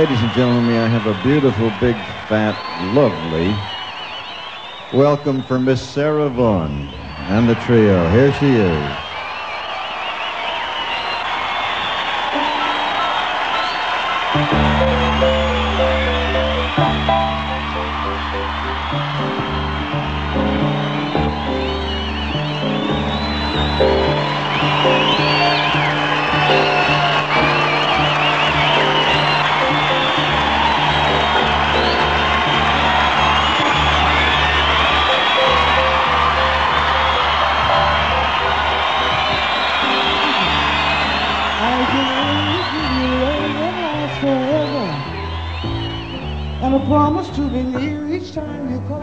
Ladies and gentlemen, I have a beautiful, big, fat, lovely welcome for Miss Sarah Vaughan and the trio. Here she is. I promise to be near each time you call.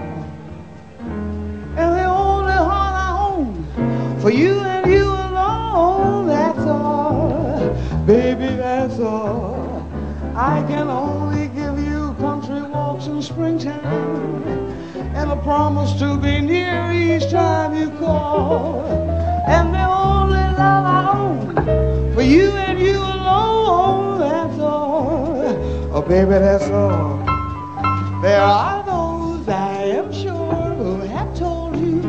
And the only heart I own for you and you alone. That's all, baby. That's all. I can only give you country walks in springtime, and a promise to be near each time you call. And the only love I own for you and you alone, that's all. Oh, baby, that's all. There are those I am sure who have told you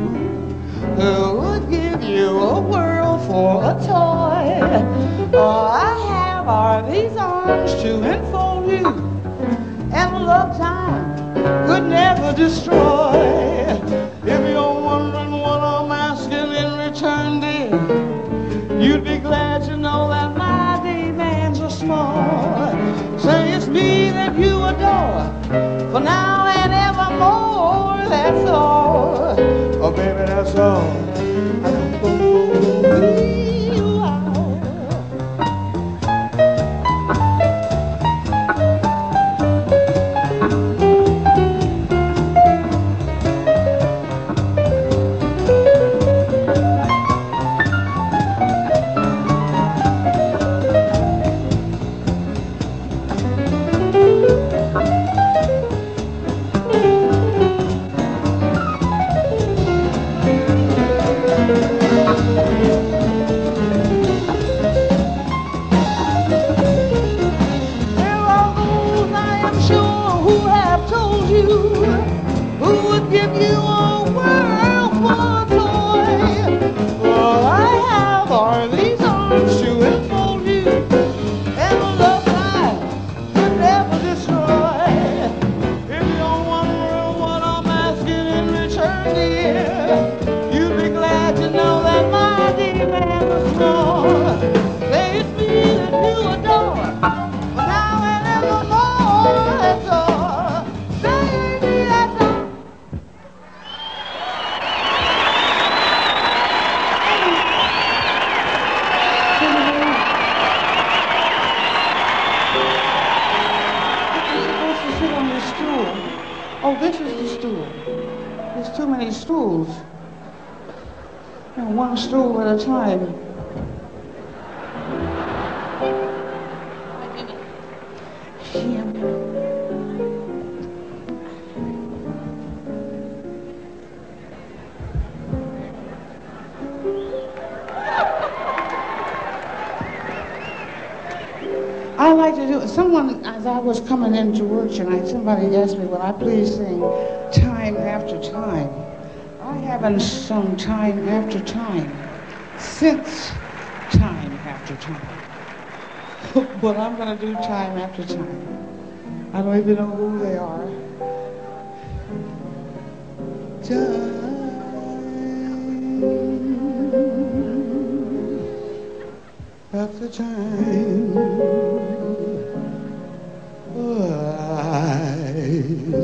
who would give you a world for a toy. All I have are these arms to enfold you, and love time could never destroy. Adore, for now and evermore. That's all. Oh, baby, that's all. Tonight, somebody asked me, Will I please sing time after time? I haven't sung time after time since time after time. but I'm gonna do time after time. I don't even know who they are. Time after time. I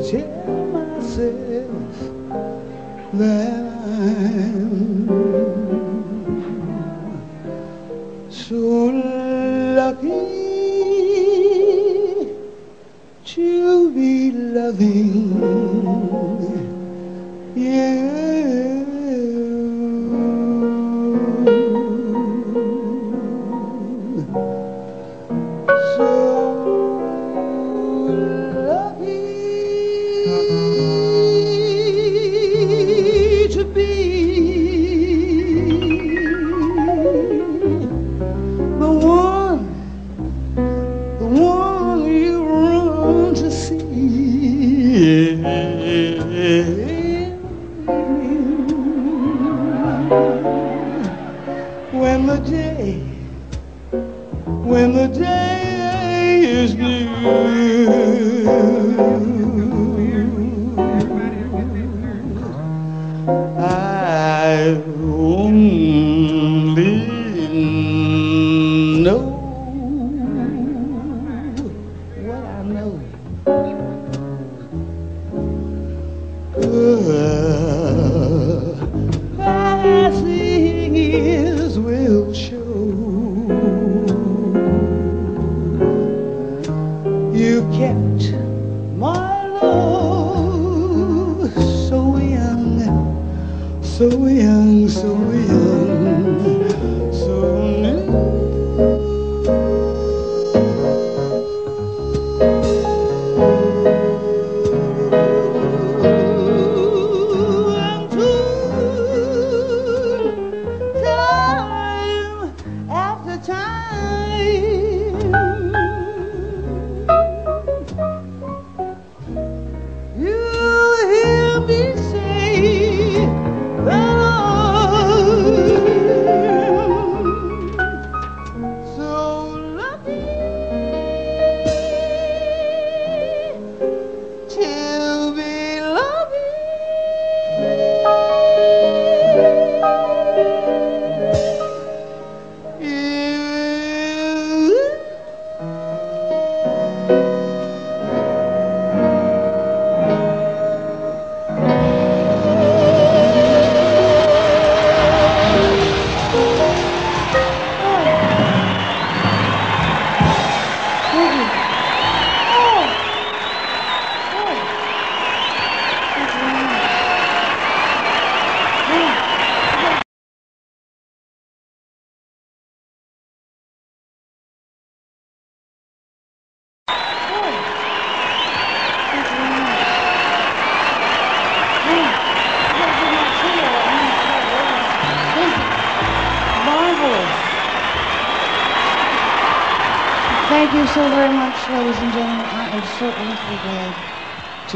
tell myself that I'm so lucky to be loving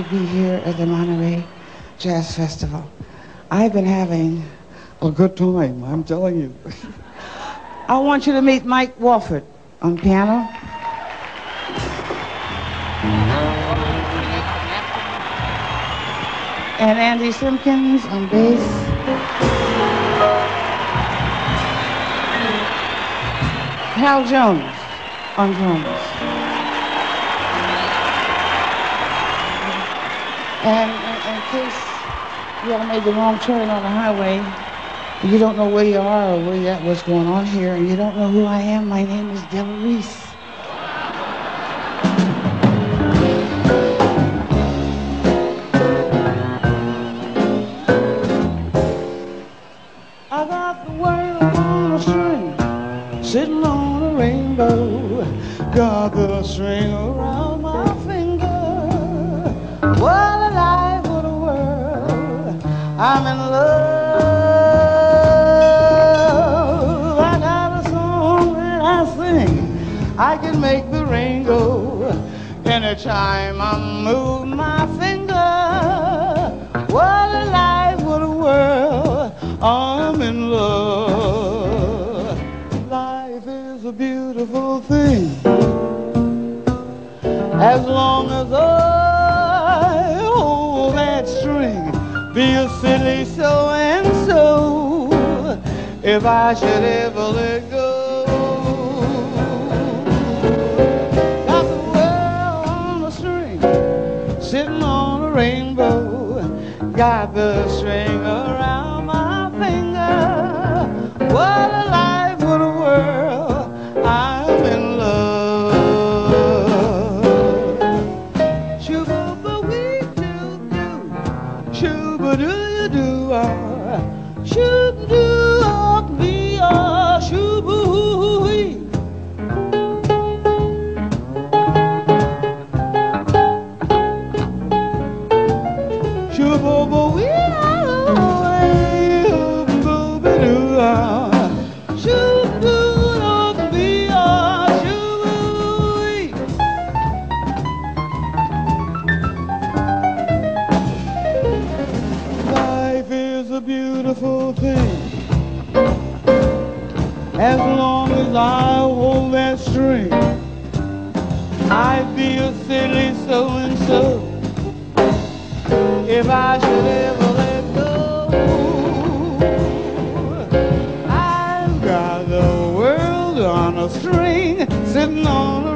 to be here at the Monterey Jazz Festival. I've been having a good time, I'm telling you. I want you to meet Mike Wofford on piano. And Andy Simpkins on bass. Hal Jones on drums. And in, case you all made the wrong turn on the highway, you don't know where you are or where you're at, what's going on here, and you don't know who I am, my name is Della Reese. If I should ever let go, got the world on a string, sitting on a rainbow. Got the string around my finger. What a life, what a world. sitting on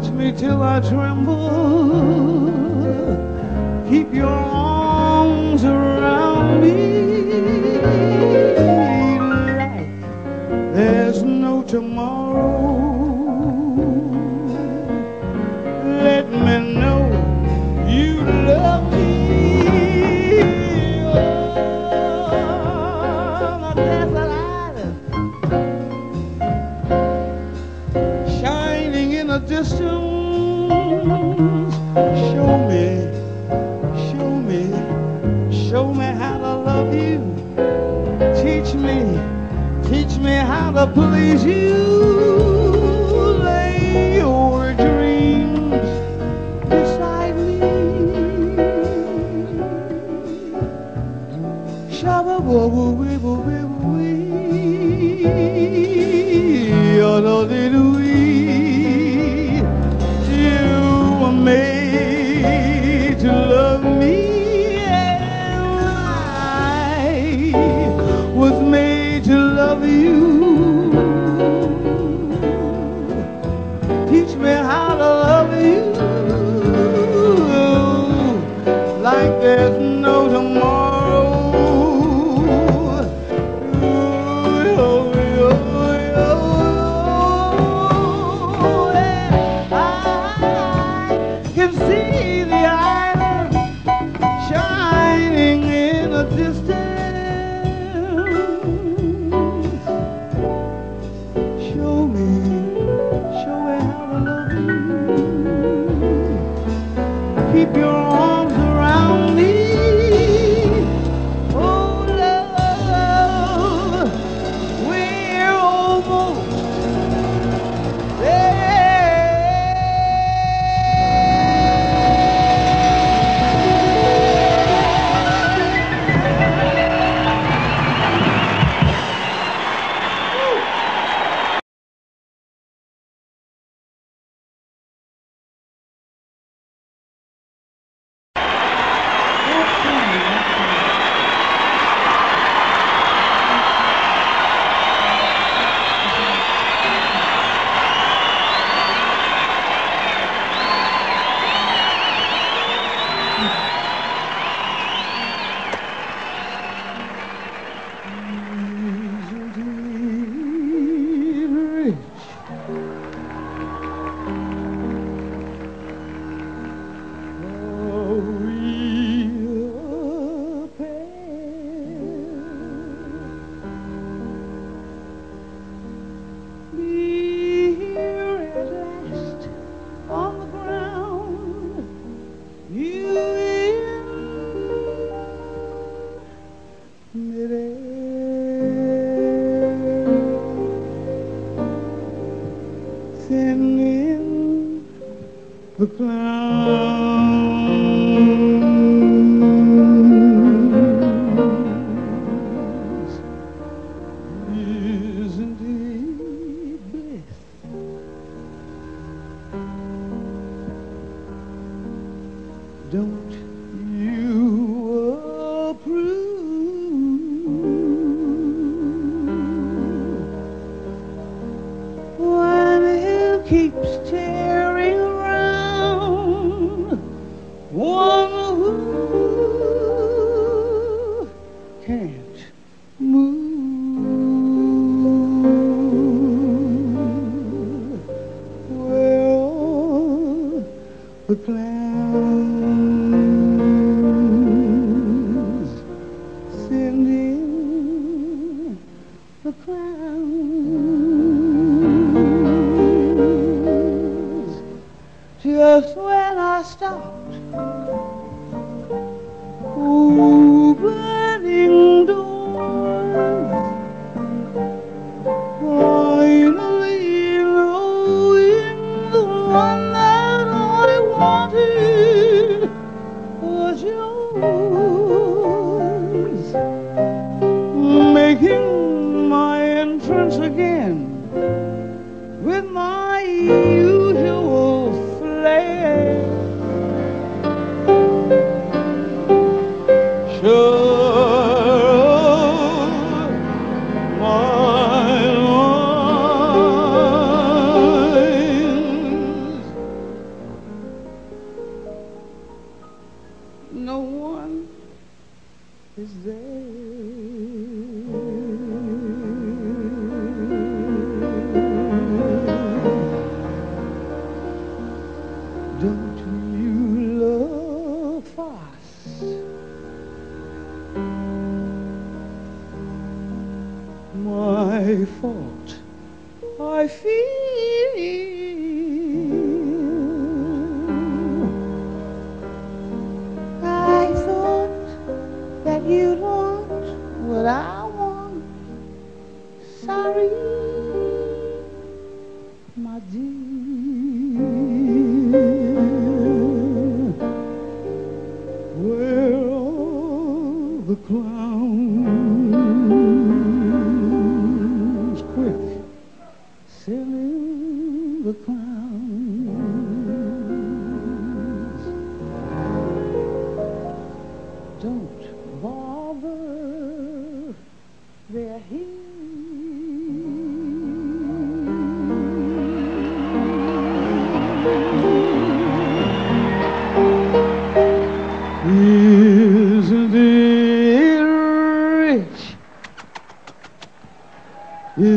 touch me till I tremble. Keep your arms around me. Like there's no tomorrow. Keeps tearing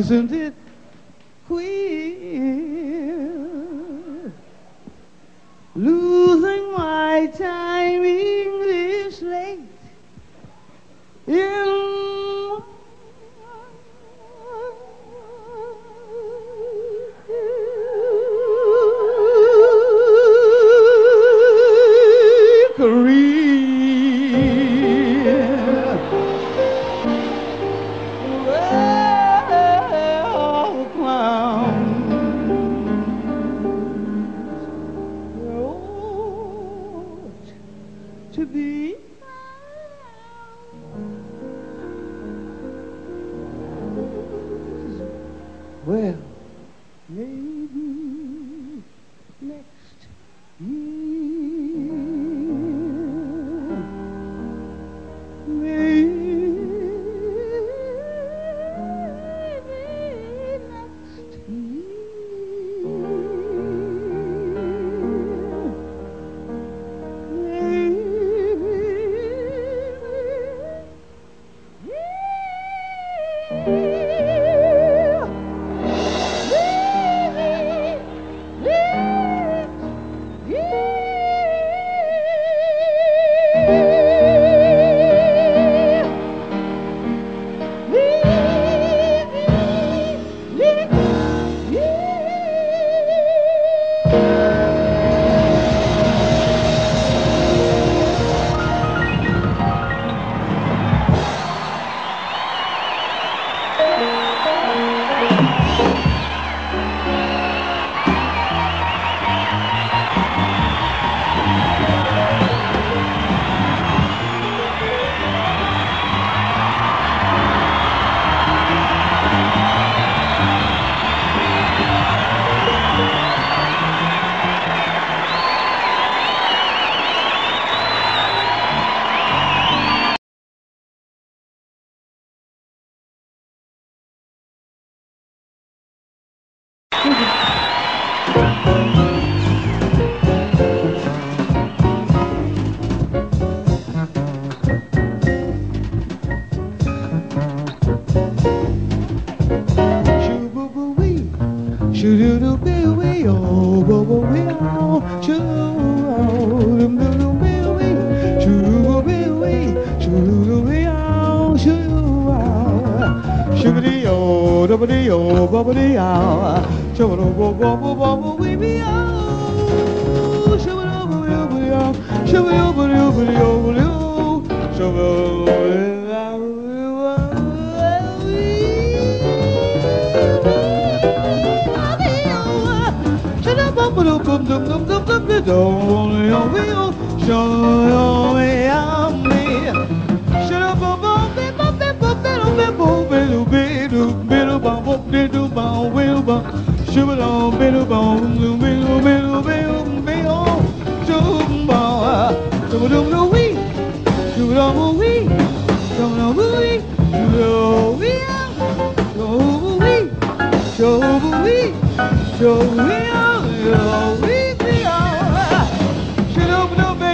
Isn't it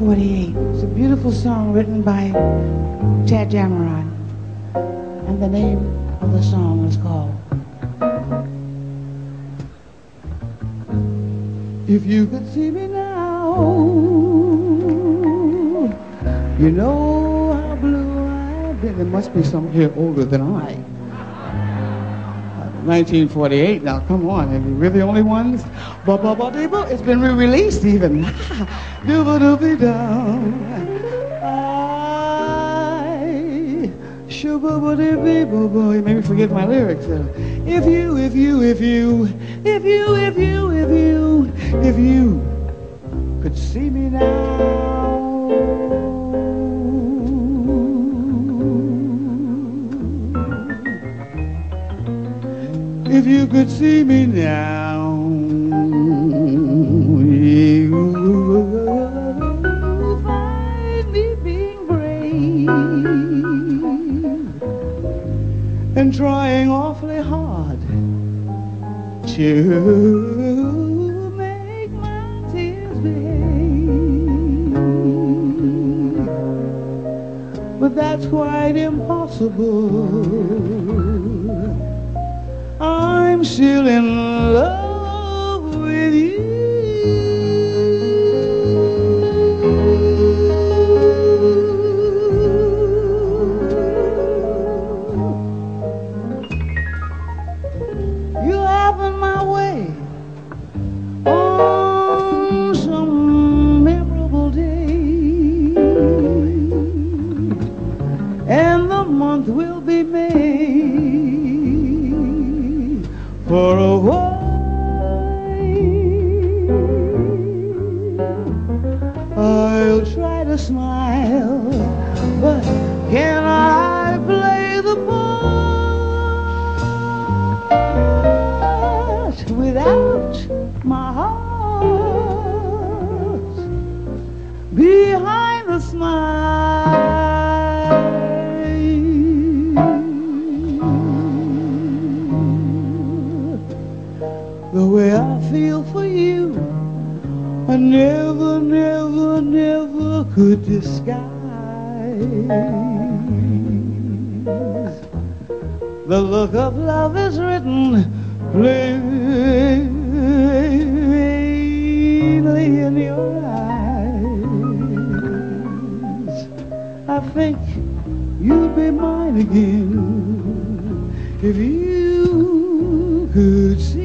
1948. It's a beautiful song written by Tadd Dameron. And the name of the song is called If you could see me now, you know how blue I've been. There must be some here older than I. 1948. Now, come on, are we the only ones? It's been re-released even. Doo ba down. I. You made me forget my lyrics. Uh, If you, if you, if you, if you, if you, if you, if you could see me now. If you could see me now, you trying awfully hard to make my tears behave. But that's quite impossible. I'm still in love the look of love is written plainly in your eyes. I think you'd be mine again if you could see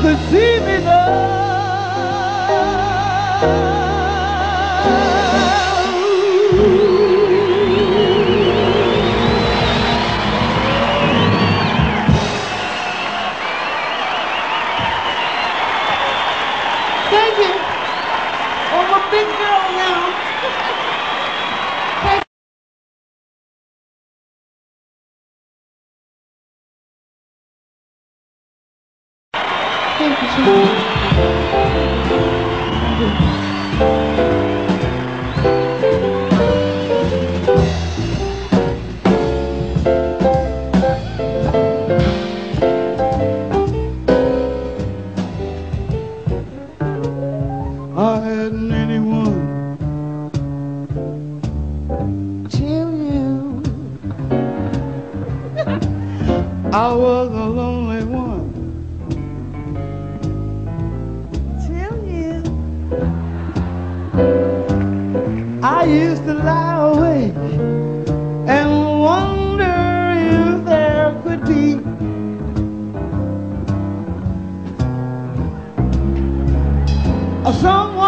The sea me now. You.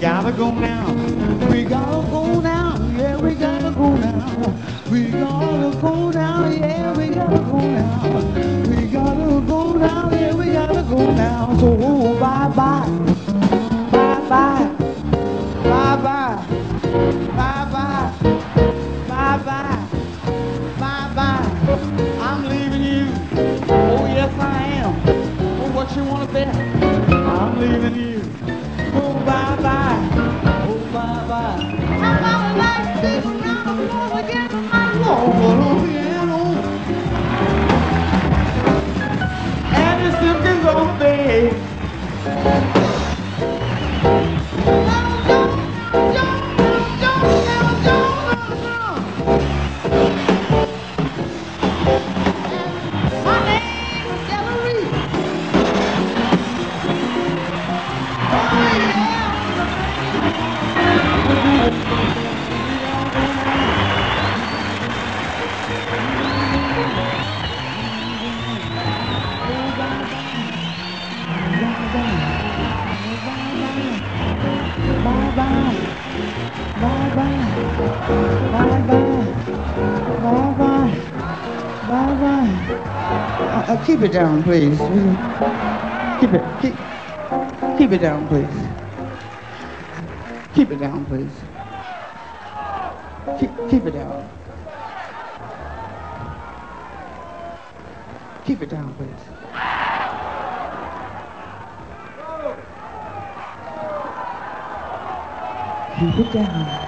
gotta go now. Uh, keep it down, please. Keep it, keep, keep it down, please. Keep it down, please. Keep, keep it down. Keep it down, please. Keep it down.